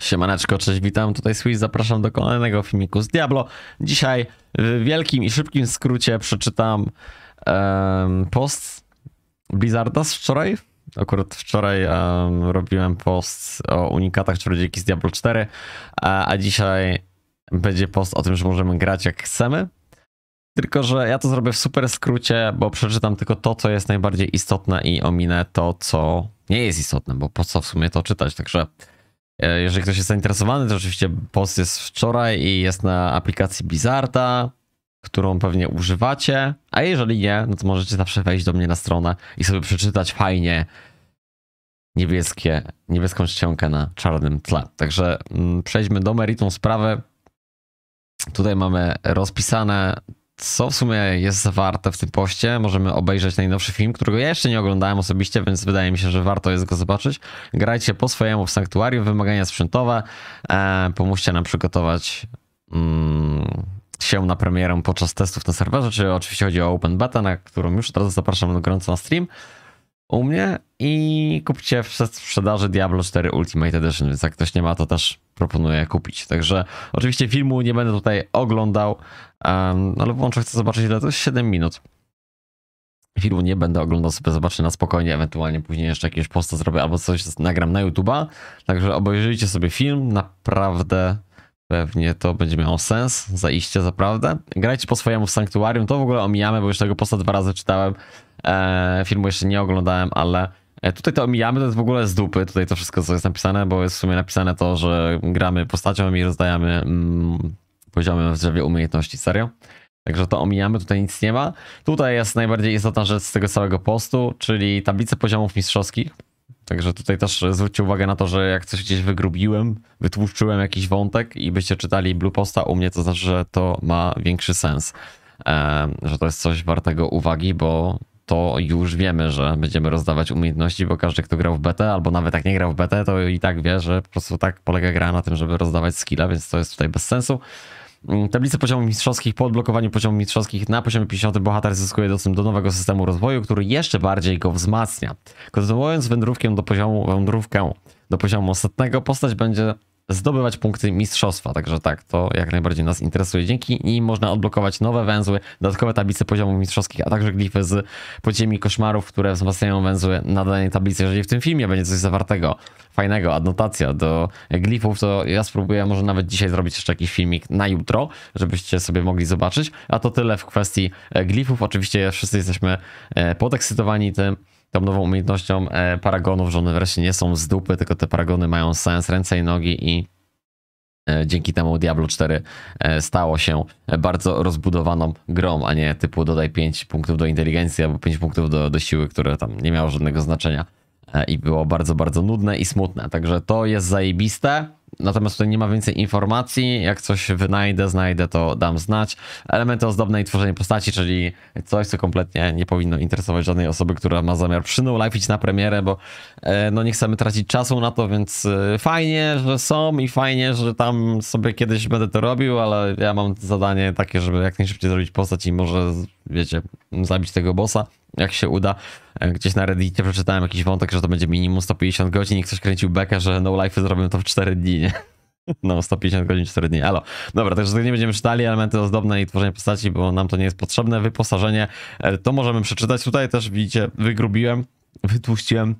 Siemaneczko, cześć, witam, tutaj Swiss, zapraszam do kolejnego filmiku z Diablo. Dzisiaj w wielkim i szybkim skrócie przeczytam em, post Blizzarda z wczoraj. Akurat wczoraj em, robiłem post o unikatach czarodziejki z Diablo 4, a, a dzisiaj będzie post o tym, że możemy grać jak chcemy. Tylko, że ja to zrobię w super skrócie, bo przeczytam tylko to, co jest najbardziej istotne i ominę to, co nie jest istotne, bo po co w sumie to czytać. Także jeżeli ktoś jest zainteresowany, to oczywiście post jest wczoraj i jest na aplikacji Blizzarda, którą pewnie używacie. A jeżeli nie, no to możecie zawsze wejść do mnie na stronę i sobie przeczytać fajnie niebieskie, niebieską czcionkę na czarnym tle. Także mm, przejdźmy do meritum sprawy. Tutaj mamy rozpisane, co w sumie jest zawarte w tym poście. Możemy obejrzeć najnowszy film, którego ja jeszcze nie oglądałem osobiście, więc wydaje mi się, że warto jest go zobaczyć. Grajcie po swojemu w sanktuarium, wymagania sprzętowe. E, pomóżcie nam przygotować mm, się na premierę podczas testów na serwerze, czyli oczywiście chodzi o Open Beta, na którą już teraz zapraszam gorąco na stream u mnie i kupcie w sprzedaży Diablo 4 Ultimate Edition, więc jak ktoś nie ma, to też proponuję kupić. Także oczywiście filmu nie będę tutaj oglądał, um, ale włączę, chcę zobaczyć ile to jest 7 minut. Filmu nie będę oglądał, sobie zobaczę na spokojnie, ewentualnie później jeszcze jakieś posta zrobię albo coś nagram na YouTube'a. Także obejrzyjcie sobie film, naprawdę pewnie to będzie miało sens, zaiście zaprawdę. Grajcie po swojemu w Sanktuarium, to w ogóle omijamy, bo już tego posta dwa razy czytałem. E, filmu jeszcze nie oglądałem, ale e, tutaj to omijamy, to jest w ogóle z dupy, tutaj to wszystko, co jest napisane, bo jest w sumie napisane to, że gramy postacią i rozdajemy mm, poziomy w drzewie umiejętności, serio. Także to omijamy, tutaj nic nie ma. Tutaj jest najbardziej istotna rzecz z tego całego postu, czyli tablice poziomów mistrzowskich. Także tutaj też zwróćcie uwagę na to, że jak coś gdzieś wygrubiłem, wytłuszczyłem jakiś wątek i byście czytali Blue Posta u mnie, to znaczy, że to ma większy sens. Że to jest coś wartego uwagi, bo to już wiemy, że będziemy rozdawać umiejętności, bo każdy, kto grał w betę, albo nawet jak nie grał w betę, to i tak wie, że po prostu tak polega gra na tym, żeby rozdawać skilla, więc to jest tutaj bez sensu. Tablice poziomów mistrzowskich po odblokowaniu poziomów mistrzowskich na poziomie 50 bohater zyskuje dostęp do nowego systemu rozwoju, który jeszcze bardziej go wzmacnia. Kontynuując wędrówkę do poziomu, wędrówkę do poziomu ostatniego, postać będzie zdobywać punkty mistrzostwa. Także tak, to jak najbardziej nas interesuje. Dzięki nim można odblokować nowe węzły, dodatkowe tablice poziomów mistrzowskich, a także glify z podziemi koszmarów, które wzmacniają węzły na danej tablicy. Jeżeli w tym filmie będzie coś zawartego, fajnego, adnotacja do glifów, to ja spróbuję może nawet dzisiaj zrobić jeszcze jakiś filmik na jutro, żebyście sobie mogli zobaczyć. A to tyle w kwestii glifów. Oczywiście wszyscy jesteśmy e, podekscytowani tym, tą nową umiejętnością e, paragonów, że one wreszcie nie są z dupy, tylko te paragony mają sens, ręce i nogi i e, dzięki temu Diablo 4 e, stało się bardzo rozbudowaną grą, a nie typu dodaj 5 punktów do inteligencji albo 5 punktów do, do siły, które tam nie miało żadnego znaczenia i było bardzo, bardzo nudne i smutne. Także to jest zajebiste. Natomiast tutaj nie ma więcej informacji. Jak coś wynajdę, znajdę, to dam znać. Elementy ozdobne i tworzenie postaci, czyli coś, co kompletnie nie powinno interesować żadnej osoby, która ma zamiar przy Life iść na premierę, bo e, no nie chcemy tracić czasu na to, więc e, fajnie, że są i fajnie, że tam sobie kiedyś będę to robił, ale ja mam zadanie takie, żeby jak najszybciej zrobić postać i może, wiecie, zabić tego bossa, jak się uda. E, gdzieś na Reddicie przeczytałem jakiś wątek, że to będzie minimum 150 godzin i ktoś kręcił bekę, że No Life zrobią to w 4 dni, nie? No, 150 godzin, 4 dni. Elo. Dobra, także nie będziemy czytali. Elementy ozdobne i tworzenie postaci, bo nam to nie jest potrzebne. Wyposażenie e, to możemy przeczytać. Tutaj też widzicie, wygrubiłem, wytłuściłem.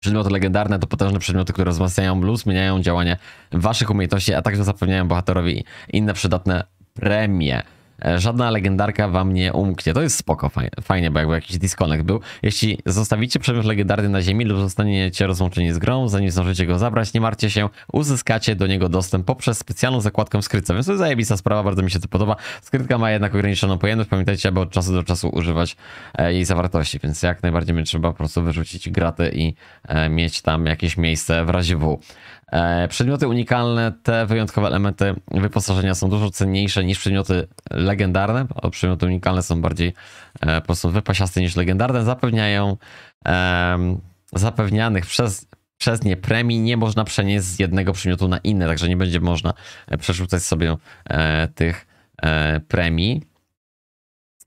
Przedmioty legendarne to potężne przedmioty, które wzmacniają lub zmieniają działanie waszych umiejętności, a także zapewniają bohaterowi inne przydatne premie. E, żadna legendarka wam nie umknie. To jest spoko, fajnie, bo jakby jakiś disconnect był. Jeśli zostawicie przedmiot legendarny na ziemi lub zostaniecie rozłączeni z grą, zanim zdążycie go zabrać, nie martwcie się, uzyskacie do niego dostęp poprzez specjalną zakładkę skrytce. Więc to jest zajebista sprawa, bardzo mi się to podoba. Skrytka ma jednak ograniczoną pojemność, pamiętajcie, aby od czasu do czasu używać e, jej zawartości, więc jak najbardziej będzie trzeba po prostu wyrzucić graty i e, mieć tam jakieś miejsce w razie W. E, przedmioty unikalne, te wyjątkowe elementy wyposażenia są dużo cenniejsze niż przedmioty legendarne. Przedmioty unikalne są bardziej e, po prostu wypasiaste niż legendarne. Zapewniają zapewnianych przez, przez nie premii nie można przenieść z jednego przedmiotu na inny, także nie będzie można przerzucać sobie e, tych e, premii.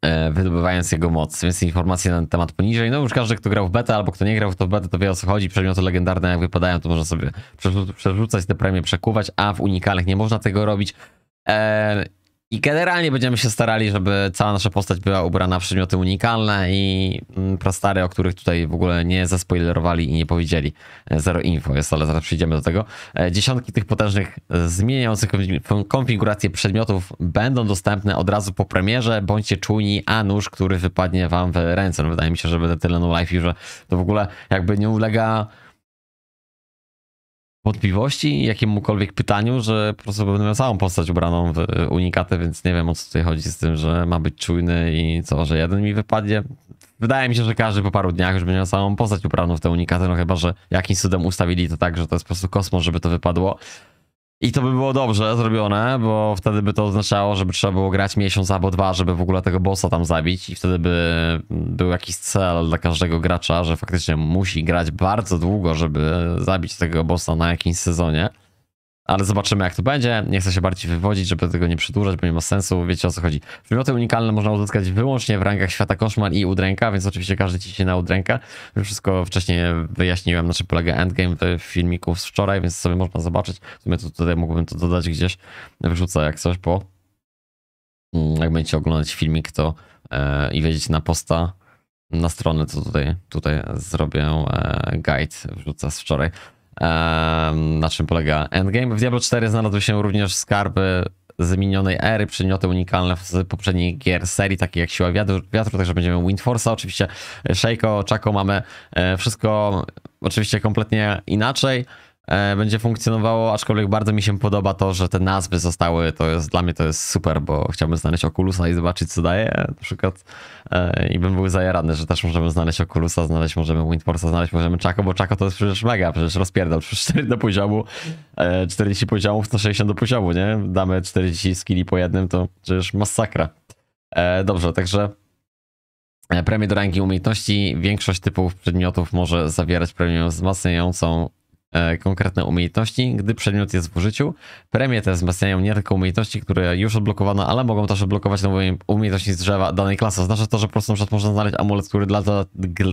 E, wydobywając jego moc. Więcej informacji na ten temat poniżej. No już każdy, kto grał w betę albo kto nie grał w to w betę, to wie o co chodzi. Przedmioty legendarne jak wypadają, to można sobie przerzu- przerzucać te premie, przekuwać, a w unikalnych nie można tego robić. I generalnie będziemy się starali, żeby cała nasza postać była ubrana w przedmioty unikalne i mm, prastare, o których tutaj w ogóle nie zaspoilerowali i nie powiedzieli. Zero info jest, ale zaraz przyjdziemy do tego. E, Dziesiątki tych potężnych, e, zmieniających konfi- konfigurację przedmiotów będą dostępne od razu po premierze. Bądźcie czujni, a nóż, który wypadnie wam w ręce. No, wydaje mi się, że będę tyle no life, że to w ogóle jakby nie ulega wątpliwości, jakiemukolwiek pytaniu, że po prostu będę miał całą postać ubraną w unikatę, więc nie wiem o co tutaj chodzi z tym, że ma być czujny i co, że jeden mi wypadnie. Wydaje mi się, że każdy po paru dniach już będzie miał całą postać ubraną w tę unikatę, no chyba, że jakimś cudem ustawili to tak, że to jest po prostu kosmos, żeby to wypadło. I to by było dobrze zrobione, bo wtedy by to oznaczało, żeby trzeba było grać miesiąc albo dwa, żeby w ogóle tego bossa tam zabić i wtedy by był jakiś cel dla każdego gracza, że faktycznie musi grać bardzo długo, żeby zabić tego bossa na jakimś sezonie. Ale zobaczymy jak to będzie. Nie chcę się bardziej wywodzić, żeby tego nie przedłużać, bo nie ma sensu. Wiecie o co chodzi. Przedmioty unikalne można uzyskać wyłącznie w rangach Świata Koszmar i Udręka, więc oczywiście każdy ciśnie na Udręka. Już wszystko wcześniej wyjaśniłem, na czym polega Endgame w filmiku z wczoraj, więc sobie można zobaczyć. W sumie to tutaj mógłbym to dodać gdzieś. Wrzucę jak coś, bo mm, jak będziecie oglądać filmik, to e, i wejdziecie na posta na stronę, to tutaj, tutaj zrobię e, guide, wrzucę z wczoraj. Na czym polega Endgame. W Diablo 4 znalazły się również skarby z minionej ery, przedmioty unikalne z poprzednich gier serii, takie jak Siła Wiatru, wiatru także będziemy Windforce'a, oczywiście Shaco, Chaco mamy e, wszystko oczywiście kompletnie inaczej e, będzie funkcjonowało, aczkolwiek bardzo mi się podoba to, że te nazwy zostały, to jest dla mnie to jest super, bo chciałbym znaleźć Oculusa i zobaczyć co daje na przykład e, i bym był zajarany, że też możemy znaleźć Oculusa, znaleźć możemy Windforce'a, znaleźć możemy Chaco, bo Chaco to jest przecież mega, przecież rozpierdol, przecież 4 do poziomu, e, 40 poziomów to 60 do poziomu, nie? Damy 40 skilli po jednym, to przecież masakra. E, dobrze, także e, premie do rangi umiejętności. Większość typów przedmiotów może zawierać premię wzmacniającą e, konkretne umiejętności, gdy przedmiot jest w użyciu. Premie te wzmacniają nie tylko umiejętności, które już odblokowano, ale mogą też odblokować nowe umiejętności z drzewa danej klasy. Oznacza to, że po prostu na przykład można znaleźć amulet, który dla,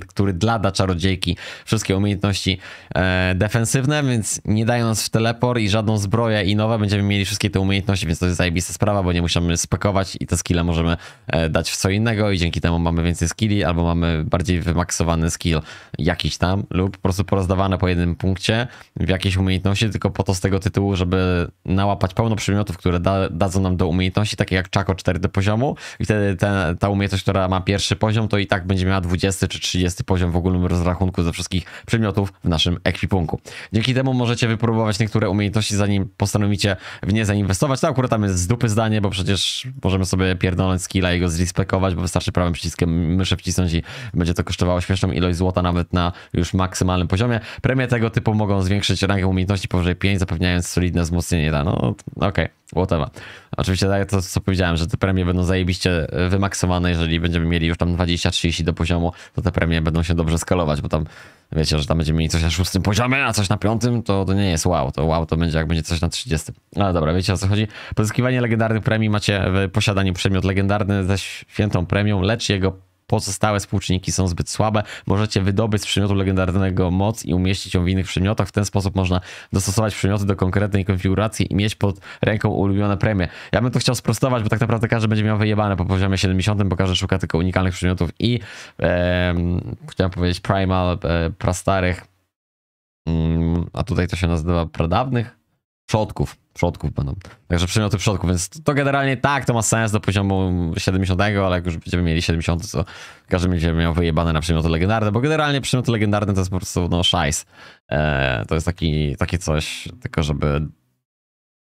który dla da czarodziejki wszystkie umiejętności e, defensywne, więc nie dają nas w teleport i żadną zbroję i nowe, będziemy mieli wszystkie te umiejętności, więc to jest zajebista sprawa, bo nie musimy spekować i te skille możemy e, dać w co innego i dzięki temu mamy więcej skilli, albo mamy bardziej wymaksowany skill jakiś tam, lub po prostu porozdawane po jednym punkcie w jakiejś umiejętności, tylko po to z tego tytułu, żeby nałapać pełno przedmiotów, które da, dadzą nam do umiejętności, takie jak Chaco 4 do poziomu i wtedy te, ta umiejętność, która ma pierwszy poziom, to i tak będzie miała 20 czy 30 poziom w ogólnym rozrachunku ze wszystkich przedmiotów w naszym ekwipunku. Dzięki temu możecie wypróbować niektóre umiejętności, zanim postanowicie w nie zainwestować. To akurat tam jest z dupy zdanie, bo przecież możemy sobie pierdolnąć skilla i go zrespekować, bo wystarczy prawym przyciskiem myszy wcisnąć i będzie to kosztowało śmieszną ilość złota nawet na już maksymalnym poziomie. Premie tego typu mogą zwiększyć rangę umiejętności powyżej 5, zapewniając solidne wzmocnienie. Da. No okej, okay, whatever. Oczywiście tak to, co powiedziałem, że te premie będą zajebiście wymaksowane, jeżeli będziemy mieli już tam 20-30 do poziomu, to te premie będą się dobrze skalować, bo tam wiecie, że tam będziemy mieli coś na szóstym poziomie, a coś na piątym, to, to nie jest wow. To wow to będzie jak będzie coś na 30. Ale dobra, wiecie o co chodzi? Pozyskiwanie legendarnych premii macie w posiadaniu przedmiot legendarny ze świętą premią, lecz jego pozostałe współczynniki są zbyt słabe. Możecie wydobyć z przedmiotu legendarnego moc i umieścić ją w innych przedmiotach. W ten sposób można dostosować przedmioty do konkretnej konfiguracji i mieć pod ręką ulubione premie. Ja bym to chciał sprostować, bo tak naprawdę każdy będzie miał wyjebane po poziomie 70, bo każdy szuka tylko unikalnych przedmiotów i e, chciałem powiedzieć primal, e, prastarych, mm, a tutaj to się nazywa pradawnych przodków. Przodków będą. Także przedmioty przodków, więc to generalnie tak, to ma sens do poziomu 70, ale jak już będziemy mieli 70, to każdy będzie miał wyjebane na przedmioty legendarne, bo generalnie przedmioty legendarne to jest po prostu no szajs. Eee, to jest taki, takie coś, tylko żeby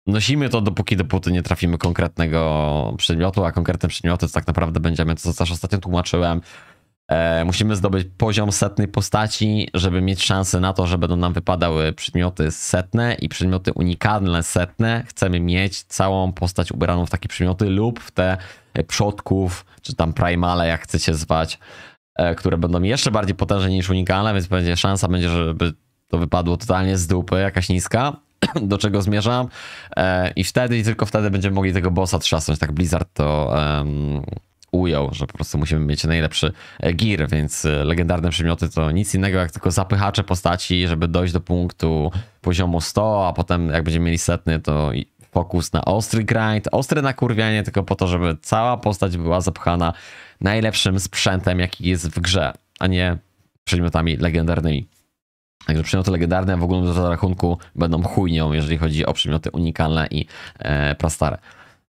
nosimy to dopóki dopóty nie trafimy konkretnego przedmiotu, a konkretne przedmioty to tak naprawdę będziemy, to co też ostatnio tłumaczyłem, E, musimy zdobyć poziom setnej postaci, żeby mieć szansę na to, że będą nam wypadały przedmioty setne i przedmioty unikalne setne. Chcemy mieć całą postać ubraną w takie przedmioty lub w te przodków, czy tam primale, jak chcecie zwać, e, które będą jeszcze bardziej potężne niż unikalne, więc będzie szansa będzie, żeby to wypadło totalnie z dupy, jakaś niska, do czego zmierzam. E, I wtedy i tylko wtedy będziemy mogli tego bossa trzasnąć. Tak Blizzard to um, ujął, że po prostu musimy mieć najlepszy e, gear, więc e, legendarne przedmioty to nic innego jak tylko zapychacze postaci, żeby dojść do punktu poziomu 100, a potem jak będziemy mieli setny, to fokus na ostry grind, ostre nakurwianie, tylko po to, żeby cała postać była zapchana najlepszym sprzętem, jaki jest w grze, a nie przedmiotami legendarnymi. Także przedmioty legendarne w ogóle do rachunku będą chujnią, jeżeli chodzi o przedmioty unikalne i e, prastare.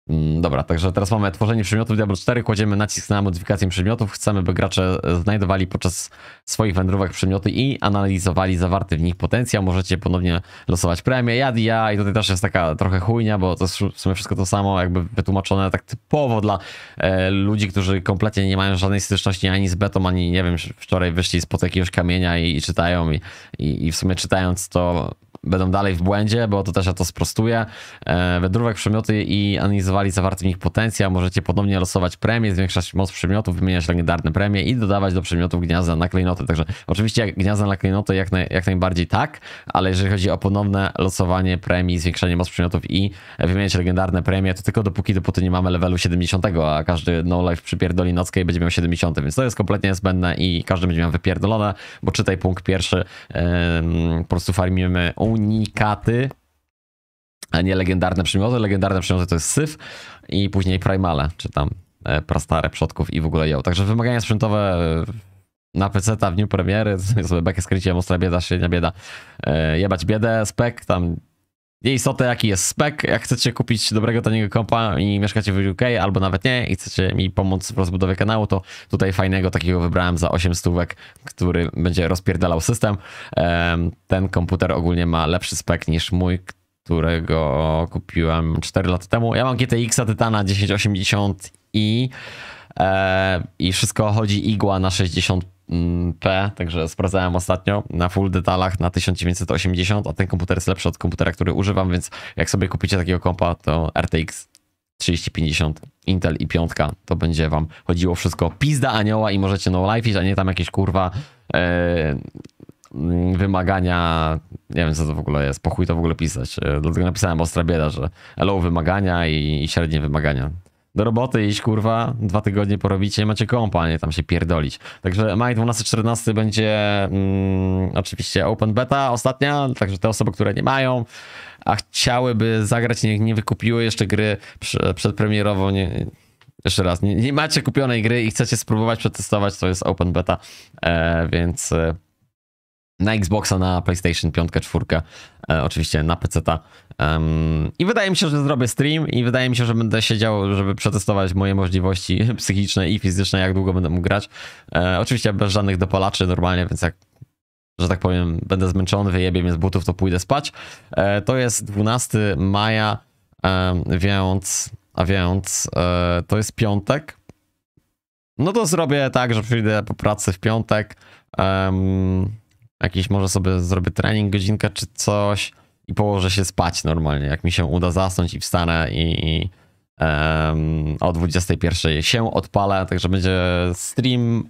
Mm, Dobra, także teraz mamy tworzenie przedmiotów Diablo 4, kładziemy nacisk na modyfikację przedmiotów. Chcemy, by gracze znajdowali podczas swoich wędrówek przedmioty i analizowali zawarty w nich potencjał. Możecie ponownie losować premię, jad i ja i tutaj też jest taka trochę chujnia, bo to jest w sumie wszystko to samo, jakby wytłumaczone tak typowo dla e, ludzi, którzy kompletnie nie mają żadnej styczności ani z betą, ani nie wiem, wczoraj wyszli spod jakiegoś kamienia i, i czytają i, i, i w sumie czytając to będą dalej w błędzie, bo to też ja to sprostuję. E, wędrówek przedmioty i analizowali zawarty w nich potencjał. Możecie ponownie losować premie, zwiększać moc przedmiotów, wymieniać legendarne premie i dodawać do przedmiotów gniazda na klejnoty. Także oczywiście gniazda na klejnoty jak, jak najbardziej tak, ale jeżeli chodzi o ponowne losowanie premii, zwiększanie moc przedmiotów i wymieniać legendarne premie, to tylko dopóki dopóty nie mamy levelu 70, a każdy no life przypierdoli nockę będzie miał 70, więc to jest kompletnie niezbędne i każdy będzie miał wypierdolone, bo czytaj punkt pierwszy, po prostu farmimy unikaty, a nie legendarne przedmioty. Legendarne przedmioty to jest syf i później primale, czy tam e, prastare przodków i w ogóle ją. Także wymagania sprzętowe na PC w dniu premiery, sobie bekę skrycie, ostra bieda, średnia bieda, e, jebać biedę, spek, tam nie istotne jaki jest spek, jak chcecie kupić dobrego, taniego kompa i mieszkacie w UK, albo nawet nie i chcecie mi pomóc w rozbudowie kanału, to tutaj fajnego takiego wybrałem za 8 stówek, który będzie rozpierdalał system. Em, Ten komputer ogólnie ma lepszy spek niż mój, którego kupiłem 4 lata temu. Ja mam GTX-a Tytana 1080 i wszystko chodzi igła na 60 P, także sprawdzałem ostatnio na full detalach na 1980, a ten komputer jest lepszy od komputera, który używam, więc jak sobie kupicie takiego kompa, to RTX 3050, Intel i piątka, to będzie wam chodziło wszystko. Pizda anioła i możecie no life a nie tam jakieś kurwa mm, wymagania, nie wiem co to w ogóle jest, po chuj to w ogóle pisać, E, dlatego napisałem ostra bieda, że low wymagania i, i średnie wymagania. Do roboty iść, kurwa, dwa tygodnie porobicie macie kompa, nie tam się pierdolić. Także maj 12-14 będzie mm, oczywiście open beta ostatnia, także te osoby, które nie mają, a chciałyby zagrać, nie, nie wykupiły jeszcze gry prze- przedpremierowo, nie, jeszcze raz, nie, nie macie kupionej gry i chcecie spróbować przetestować, to jest open beta, e, więc e, na Xboxa, na PlayStation 5, 4, e, oczywiście na PC. Um, I wydaje mi się, że zrobię stream i wydaje mi się, że będę siedział, żeby przetestować moje możliwości psychiczne i fizyczne, jak długo będę mógł grać. E, oczywiście bez żadnych dopalaczy normalnie, więc jak że tak powiem, będę zmęczony, wyjebie mnie z butów, to pójdę spać. E, to jest 12 maja, więc, a więc e, to jest piątek. No to zrobię tak, że przyjdę po pracy w piątek. em, jakiś może sobie zrobię trening, godzinkę czy coś i położę się spać normalnie. Jak mi się uda zasnąć i wstanę i, i em, o 21 się odpalę, także będzie stream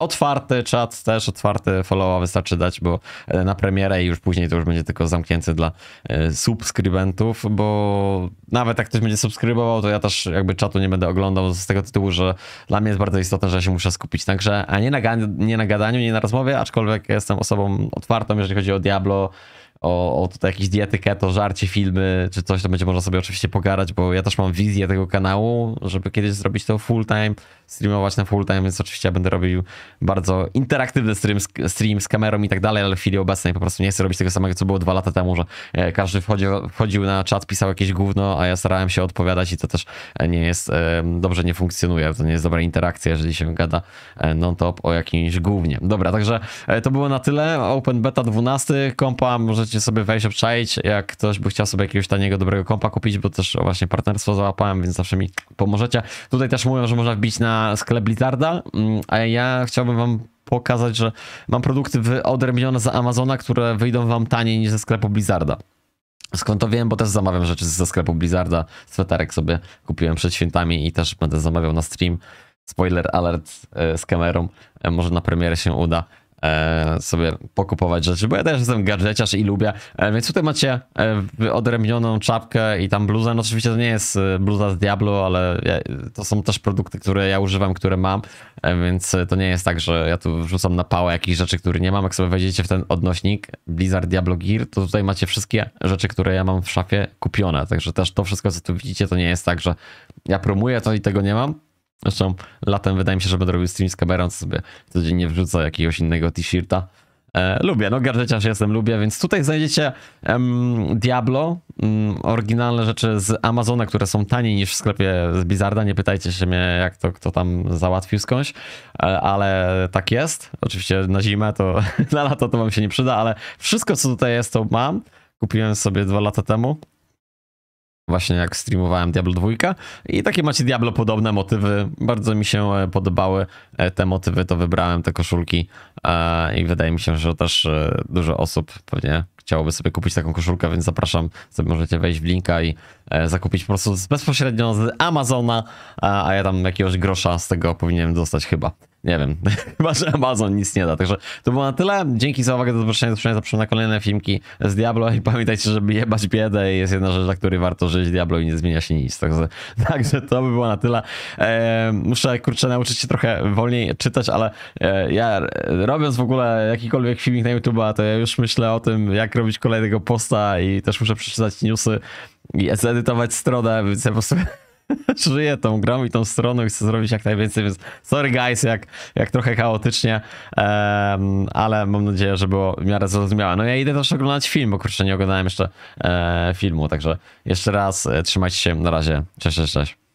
otwarty, czat też otwarty, followa wystarczy dać, bo e, na premierę i już później to już będzie tylko zamknięty dla e, subskrybentów, bo nawet jak ktoś będzie subskrybował, to ja też jakby czatu nie będę oglądał z tego tytułu, że dla mnie jest bardzo istotne, że ja się muszę skupić grze, a nie na, nie na gadaniu, nie na rozmowie, aczkolwiek jestem osobą otwartą, jeżeli chodzi o Diablo, o, o tutaj jakieś diety keto, żarcie, filmy, czy coś, to będzie można sobie oczywiście pogadać, bo ja też mam wizję tego kanału, żeby kiedyś zrobić to full time, streamować na full time, więc oczywiście ja będę robił bardzo interaktywny stream, stream z kamerą i tak dalej, ale w chwili obecnej po prostu nie chcę robić tego samego, co było dwa lata temu, że e, każdy wchodził, wchodził na czat, pisał jakieś gówno, a ja starałem się odpowiadać i to też e, nie jest, e, dobrze nie funkcjonuje, to nie jest dobra interakcja, jeżeli się gada non-top o jakimś gównie. Dobra, także to było na tyle. Open Beta 12 kompa, możecie sobie wejść, obczaić, jak ktoś by chciał sobie jakiegoś taniego, dobrego kompa kupić, bo też właśnie partnerstwo załapałem, więc zawsze mi pomożecie. Tutaj też mówią, że można wbić na sklep Blizzarda, mm, a ja chciałbym wam pokazać, że mam produkty wyodrębnione za Amazona, które wyjdą wam taniej niż ze sklepu Blizzarda. Skąd to wiem, bo też zamawiam rzeczy ze sklepu Blizzarda. Sweterek sobie kupiłem przed świętami i też będę zamawiał na stream. Spoiler alert e, z kamerą. E, Może na premierę się uda. E, sobie pokupować rzeczy, bo ja też jestem gadżeciarz i lubię. E, więc tutaj macie e, wyodrębnioną czapkę i tam bluzę. No oczywiście to nie jest bluza z Diablo, ale to są też produkty, które ja używam, które mam, więc to nie jest tak, że ja tu wrzucam na pałę jakieś rzeczy, które nie mam. Jak sobie wejdziecie w ten odnośnik Blizzard Diablo Gear, to tutaj macie wszystkie rzeczy, które ja mam w szafie kupione. Także też to wszystko, co tu widzicie, to nie jest tak, że ja promuję to i tego nie mam. Zresztą latem wydaje mi się, że będę robił stream z kamerą, co sobie codziennie wrzucę jakiegoś innego t-shirta. E, lubię, no gadżeciarz jestem, lubię, więc tutaj znajdziecie em, Diablo, mm, oryginalne rzeczy z Amazona, które są taniej niż w sklepie z Blizzarda. Nie pytajcie się mnie, jak to kto tam załatwił skądś, e, ale tak jest. Oczywiście na zimę to, na lato to wam się nie przyda, ale wszystko co tutaj jest, to mam. Kupiłem sobie dwa lata temu właśnie jak streamowałem Diablo 2 i takie macie Diablo podobne motywy, bardzo mi się e, podobały e, te motywy, to wybrałem te koszulki e, i wydaje mi się, że też dużo osób pewnie chciałoby sobie kupić taką koszulkę, więc zapraszam, sobie możecie wejść w linka i zakupić po prostu bezpośrednio z Amazona, a ja tam jakiegoś grosza z tego powinienem dostać chyba. Nie wiem, chyba, że Amazon nic nie da. Także to było na tyle. Dzięki za uwagę, do zobaczenia, do zapraszam na kolejne filmiki z Diablo i pamiętajcie, żeby jebać biedę jest jedna rzecz, dla której warto żyć. Diablo i nie zmienia się nic. Także, także to by było na tyle. E, muszę, kurczę, nauczyć się trochę wolniej czytać, ale e, ja robiąc w ogóle jakikolwiek filmik na YouTube'a, to ja już myślę o tym, jak robić kolejnego posta i też muszę przeczytać newsy i zedytować stronę, więc ja po prostu żyję tą grą i tą stroną i chcę zrobić jak najwięcej, więc sorry guys, jak, jak trochę chaotycznie, um, ale mam nadzieję, że było w miarę zrozumiałe. No ja idę też oglądać film, bo kurczę nie oglądałem jeszcze e, filmu, także jeszcze raz e, trzymajcie się, na razie, cześć, cześć, cześć.